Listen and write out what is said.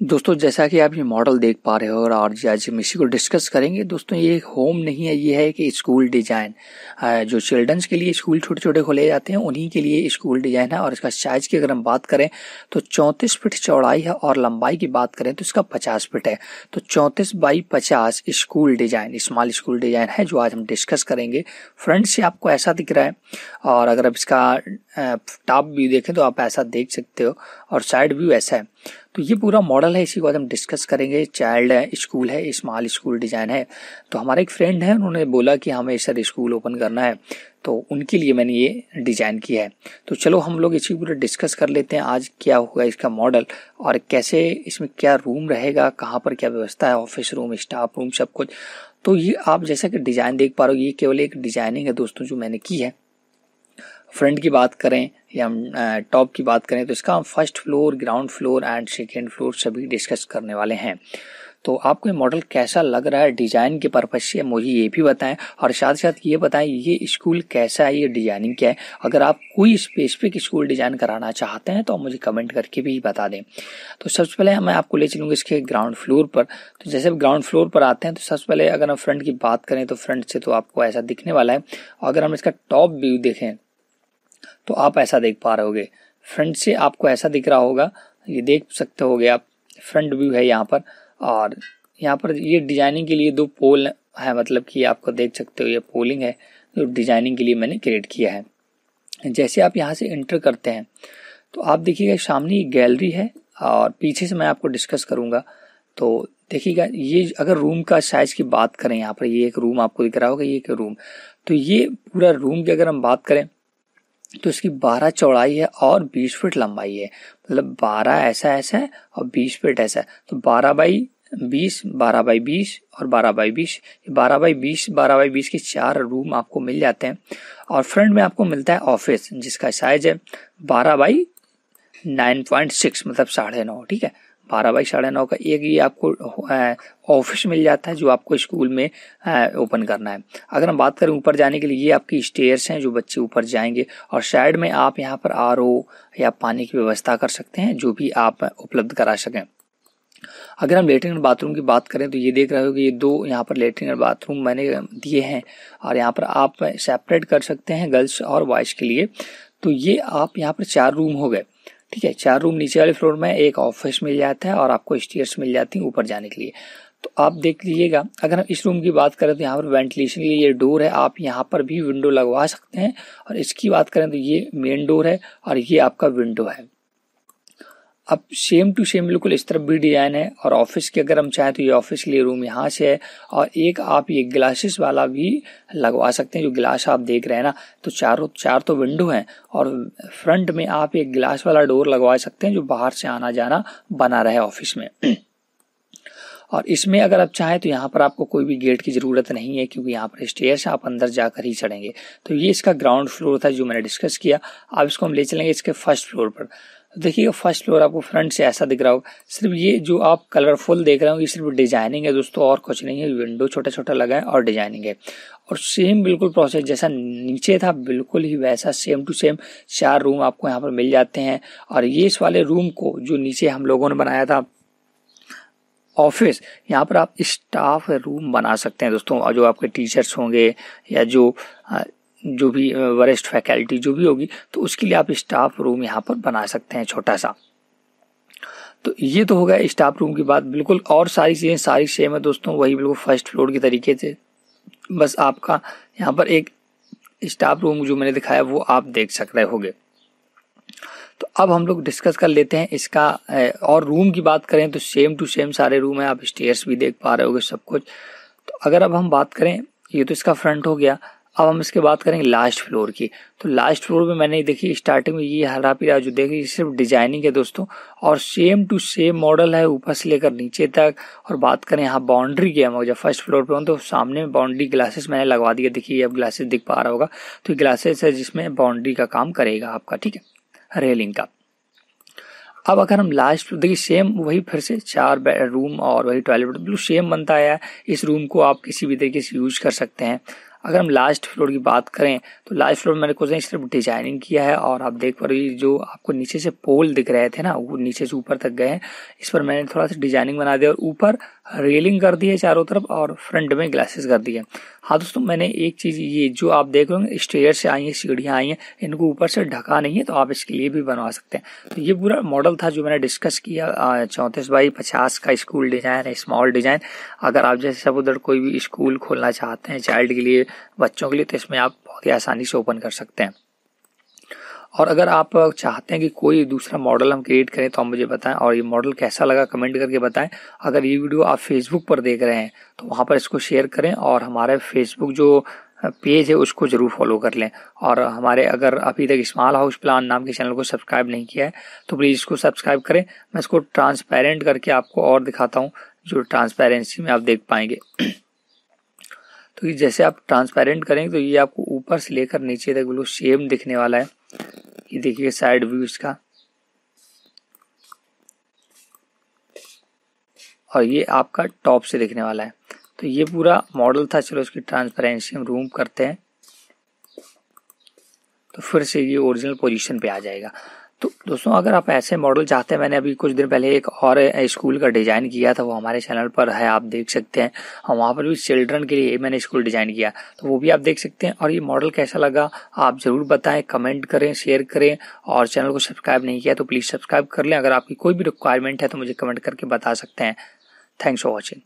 दोस्तों, जैसा कि आप ये मॉडल देख पा रहे हो और आज आज हम इसी को डिस्कस करेंगे। दोस्तों, ये होम नहीं है, ये है कि स्कूल डिज़ाइन जो चिल्ड्रंस के लिए स्कूल छोटे छोटे खोले जाते हैं, उन्हीं के लिए स्कूल डिज़ाइन है। और इसका साइज़ की अगर हम बात करें तो चौंतीस फीट चौड़ाई है और लंबाई की बात करें तो इसका पचास फीट है। तो चौंतीस बाई पचास school design small school design है, जो आज हम डिस्कस करेंगे। फ्रंट से आपको ऐसा दिख रहा है। और अगर आप इसका टॉप व्यू देखें तो आप ऐसा देख सकते हो। और साइड व्यू ऐसा है। तो ये पूरा मॉडल है, इसी को आज हम डिस्कस करेंगे। चाइल्ड है, स्कूल है स्मॉल स्कूल डिज़ाइन है। तो हमारा एक फ्रेंड है, उन्होंने बोला कि हमें सर स्कूल ओपन करना है तो उनके लिए मैंने ये डिज़ाइन किया है। तो चलो हम लोग इसी पूरा डिस्कस कर लेते हैं, आज क्या होगा इसका मॉडल और कैसे इसमें क्या रूम रहेगा, कहाँ पर क्या व्यवस्था है, ऑफ़िस रूम, स्टाफ रूम, सब कुछ। तो ये आप जैसा कि डिज़ाइन देख पा रहे हो, ये केवल एक डिज़ाइनिंग है दोस्तों, जो मैंने की है। फ्रंट की बात करें या हम टॉप की बात करें तो इसका हम first floor, ground floor and second floor सभी डिस्कस करने वाले हैं। तो आपको ये मॉडल कैसा लग रहा है डिज़ाइन के पर्पज से, मुझे ये भी बताएँ और साथ साथ ये बताएँ ये स्कूल कैसा है, ये डिज़ाइनिंग क्या है? अगर आप कोई स्पेसिफिक स्कूल डिज़ाइन कराना चाहते हैं तो मुझे कमेंट करके भी बता दें। तो सबसे पहले मैं आपको ले चलूँगा इसके ग्राउंड फ्लोर पर। तो जैसे ग्राउंड फ्लोर पर आते हैं तो सबसे पहले अगर हम फ्रंट की बात करें तो फ्रंट से तो आपको ऐसा दिखने वाला है। अगर हम इसका टॉप व्यू देखें तो आप ऐसा देख पा रहे होगे। फ्रंट से आपको ऐसा दिख रहा होगा, ये देख सकते होगे आप फ्रंट व्यू है यहाँ पर, और यहाँ पर ये डिज़ाइनिंग के लिए दो पोल है मतलब कि आपको देख सकते हो ये पोलिंग है, जो डिज़ाइनिंग के लिए मैंने क्रिएट किया है। जैसे आप यहाँ से एंटर करते हैं तो आप देखिएगा सामने एक गैलरी है, और पीछे से मैं आपको डिस्कस करूँगा। तो देखिएगा, ये अगर रूम का साइज़ की बात करें, यहाँ पर ये एक रूम आपको दिख रहा होगा, ये एक रूम तो ये पूरा रूम की अगर हम बात करें तो इसकी बारह चौड़ाई है और बीस फीट लंबाई है। मतलब बारह ऐसा ऐसा है और बीस फीट ऐसा है। तो बारह बाई बीस, बारह बाई बीस और बारह बाई बीस। बारह बाई बीस, बारह बाई बीस के चार रूम आपको मिल जाते हैं। और फ्रंट में आपको मिलता है ऑफ़िस, जिसका साइज़ है बारह बाई नाइन पॉइंट सिक्स मतलब साढ़े नौ, ठीक है? बारह बाई साढ़े नौ का एक ये आपको ऑफ़िस मिल जाता है जो आपको स्कूल में ओपन करना है। अगर हम बात करें ऊपर जाने के लिए, ये आपकी स्टेयर्स हैं जो बच्चे ऊपर जाएँगे और साइड में आप यहाँ पर आरओ या पानी की व्यवस्था कर सकते हैं, जो भी आप उपलब्ध करा सकें। अगर हम लेटरिन और बाथरूम की बात करें तो ये देख रहे हो कि ये दो यहाँ पर लेटरिन और बाथरूम मैंने दिए हैं और यहाँ पर आप सेपरेट कर सकते हैं गर्ल्स और बॉयज़ के लिए। तो ये आप यहाँ पर चार रूम हो गए। ठीक है, चार रूम नीचे वाले फ्लोर में, एक ऑफ़िस मिल जाता है और आपको स्टेयर्स मिल जाती है ऊपर जाने के लिए। तो आप देख लीजिएगा, अगर हम इस रूम की बात करें तो यहाँ पर वेंटिलेशन के लिए ये डोर है, आप यहाँ पर भी विंडो लगवा सकते हैं। और इसकी बात करें तो ये मेन डोर है और ये आपका विंडो है। अब सेम टू सेम बिल्कुल इस तरफ़ भी डिज़ाइन है और ऑफ़िस की अगर हम चाहें तो ये ऑफ़िस के लिए रूम यहाँ से है और एक आप ये ग्लासेस वाला भी लगवा सकते हैं, जो ग्लास आप देख रहे हैं ना तो चारों, चार तो विंडो हैं और फ्रंट में आप एक ग्लास वाला डोर लगवा सकते हैं जो बाहर से आना जाना बना रहे ऑफ़िस में। और इसमें अगर आप चाहें तो यहाँ पर आपको कोई भी गेट की ज़रूरत नहीं है, क्योंकि यहाँ पर स्टेयर्स आप अंदर जाकर ही चढ़ेंगे। तो ये इसका ग्राउंड फ्लोर था जो मैंने डिस्कस किया। अब इसको हम ले चलेंगे इसके फ़र्स्ट फ्लोर पर। देखिएगा फ़र्स्ट फ्लोर आपको फ्रंट से ऐसा दिख रहा होगा। सिर्फ़ ये जो आप कलरफुल देख रहे हो, ये सिर्फ़ डिज़ाइनिंग है दोस्तों, और कुछ नहीं है। विंडो छोटा छोटा लगा है और डिज़ाइनिंग है। और सेम बिल्कुल प्रोसेस जैसा नीचे था, बिल्कुल ही वैसा सेम टू सेम चार रूम आपको यहाँ पर मिल जाते हैं। और ये इस वाले रूम को जो नीचे हम लोगों ने बनाया था ऑफ़िस यहाँ पर आप स्टाफ रूम बना सकते हैं दोस्तों। और जो आपके टीचर्स होंगे या जो जो भी वरिष्ठ फैकल्टी जो भी होगी तो उसके लिए आप स्टाफ रूम यहाँ पर बना सकते हैं छोटा सा तो ये तो होगा स्टाफ रूम की बात। बिल्कुल और सारी चीज़ें, सारी सेम है दोस्तों, वही बिल्कुल फ़र्स्ट फ्लोर के तरीके से। बस आपका यहाँ पर एक स्टाफ रूम जो मैंने दिखाया, वो आप देख सक रहे होगे। तो अब हम लोग डिस्कस कर लेते हैं इसका और रूम की बात करें तो सेम टू सेम सारे रूम है, आप स्टेयर्स भी देख पा रहे होगे सब कुछ। तो अगर अब हम बात करें, ये तो इसका फ्रंट हो गया। अब हम इसके बात करेंगे लास्ट फ्लोर की। तो लास्ट फ्लोर में मैंने देखी स्टार्टिंग में ये हरा पीला जो देखी सिर्फ़ डिज़ाइनिंग है दोस्तों। और सेम टू सेम मॉडल है ऊपर से लेकर नीचे तक। और बात करें यहाँ बाउंड्री की है जब फ़र्स्ट फ्लोर पे हूँ तो सामने में बाउंड्री ग्लासेस मैंने लगवा दिया देखिए अब ग्लासेस दिख पा रहा होगा। तो ये ग्लासेस है जिसमें बाउंड्री का काम करेगा आपका, ठीक है? रेलिंग का। अब अगर हम लास्ट देखिए सेम वही फिर से चार रूम और वही टॉयलेट बिल्कुल सेम बनता है। इस रूम को आप किसी भी तरीके से यूज़ कर सकते हैं। अगर हम लास्ट फ्लोर की बात करें तो लास्ट फ्लोर मैंने कुछ नहीं, सिर्फ़ डिज़ाइनिंग किया है और आप देख पा रहे जो आपको नीचे से पोल दिख रहे थे ना, वो नीचे से ऊपर तक गए हैं। इस पर मैंने थोड़ा सा डिज़ाइनिंग बना दिया और ऊपर रेलिंग कर दी है चारों तरफ़ और फ्रंट में ग्लासेस कर दिए हाँ। दोस्तों, मैंने एक चीज़ ये जो आप देख रहे हो स्टेयर से आई हैं, सीढ़ियाँ आई हैं, इनको ऊपर से ढका नहीं है तो आप इसके लिए भी बनवा सकते हैं। तो ये पूरा मॉडल था जो मैंने डिस्कस किया चौंतीस बाई पचास का स्कूल डिज़ाइन है स्मॉल डिज़ाइन। अगर आप जैसे सब उधर कोई भी स्कूल खोलना चाहते हैं चाइल्ड के लिए, बच्चों के लिए तो इसमें आप बहुत ही आसानी से ओपन कर सकते हैं। और अगर आप चाहते हैं कि कोई दूसरा मॉडल हम क्रिएट करें तो आप मुझे बताएँ और ये मॉडल कैसा लगा कमेंट करके बताएँ। अगर ये वीडियो आप फेसबुक पर देख रहे हैं तो वहाँ पर इसको शेयर करें और हमारे फेसबुक जो पेज है, उसको ज़रूर फॉलो कर लें। और हमारे अगर अभी तक स्मॉल हाउस प्लान नाम के चैनल को सब्सक्राइब नहीं किया है तो प्लीज़ इसको सब्सक्राइब करें। मैं इसको ट्रांसपेरेंट करके आपको और दिखाता हूँ, जो ट्रांसपेरेंसी में आप देख पाएँगे। तो ये जैसे आप ट्रांसपेरेंट करेंगे तो ये आपको ऊपर से लेकर नीचे तक बिल्कुल सेम दिखने वाला है। ये देखिए साइड व्यू इसका। और ये आपका टॉप से दिखने वाला है। तो ये पूरा मॉडल था, चलो इसकी ट्रांसपेरेंसी हम रूम करते हैं। तो फिर से ये ओरिजिनल पोजीशन पे आ जाएगा। तो दोस्तों, अगर आप ऐसे मॉडल चाहते हैं, मैंने अभी कुछ दिन पहले एक और स्कूल का डिज़ाइन किया था, वो हमारे चैनल पर है, आप देख सकते हैं। और वहाँ पर भी चिल्ड्रन के लिए मैंने स्कूल डिज़ाइन किया। तो वो भी आप देख सकते हैं। और ये मॉडल कैसा लगा, आप ज़रूर बताएँ कमेंट करें शेयर करें। और चैनल को सब्सक्राइब नहीं किया तो प्लीज़ सब्सक्राइब कर लें। अगर आपकी कोई भी रिक्वायरमेंट है तो मुझे कमेंट करके बता सकते हैं। Thanks for watching